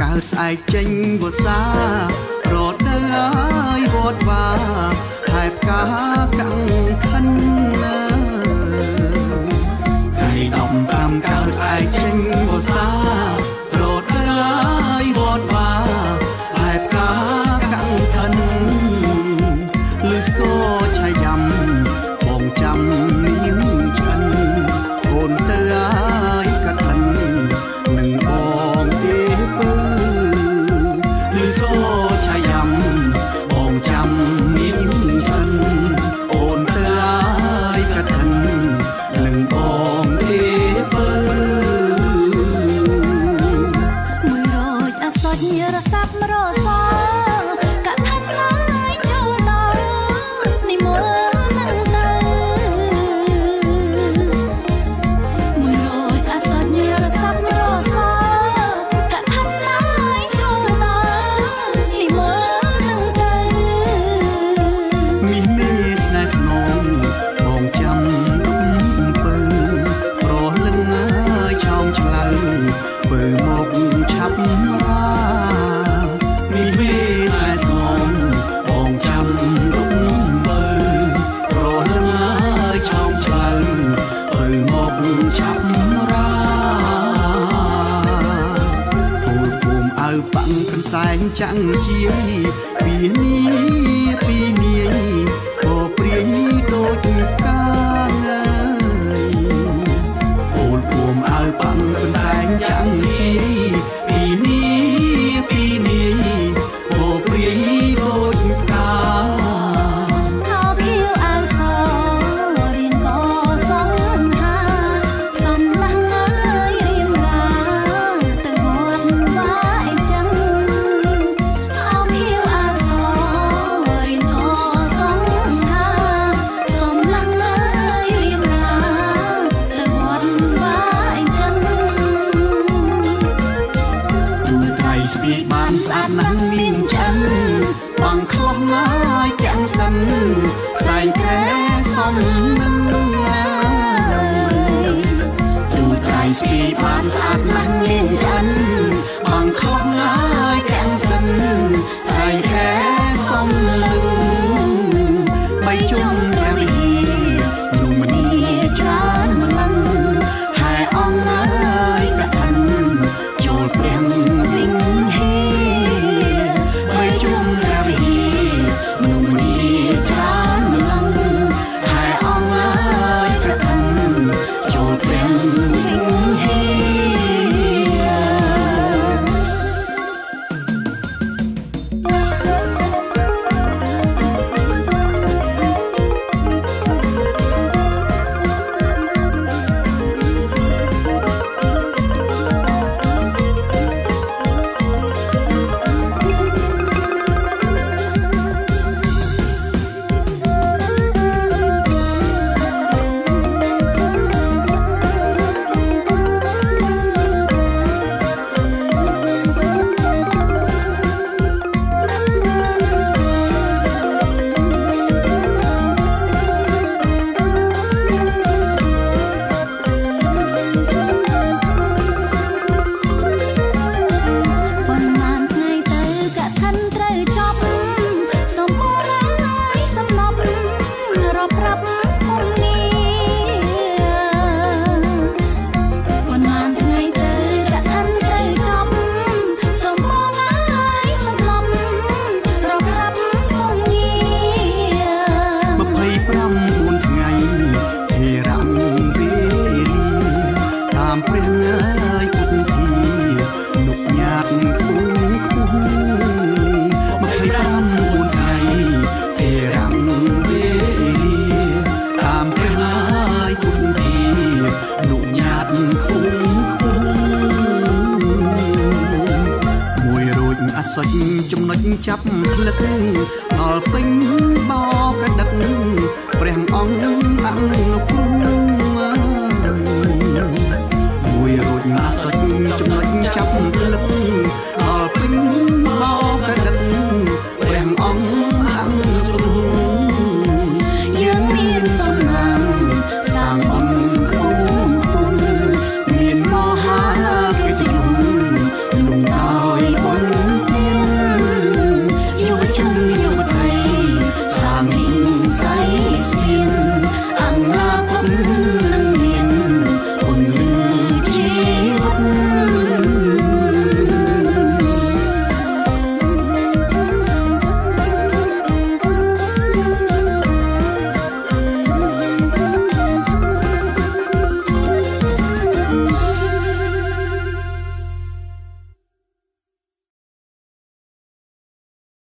កើតស្អែកចេញវសារដូវហើយវត្តវាហើយផ្កាកាំងខិនណាថ្ងៃ15កើតស្អែកចេញវសា ប៉ាំងកន្សែងចាំងជាយពីនេះពីនេះក៏ព្រាយដូចកាងអូនពួមអើប៉ាំងកន្សែងចាំងជាយ ទូត្រៃស្ពីបានស្អាតមិនមានចិនបងខំឡើយទាំងសិនស្អីក្រែសុំលឹងបីជុំ សុចចំណុចចាប់ផ្លឹកដល់ពេញបោកដឹកព្រះអង្គអង្គលោកគ្រូមួយរត់មកសុចចំណុចចាប់ផ្លឹកដល់ពេញបោ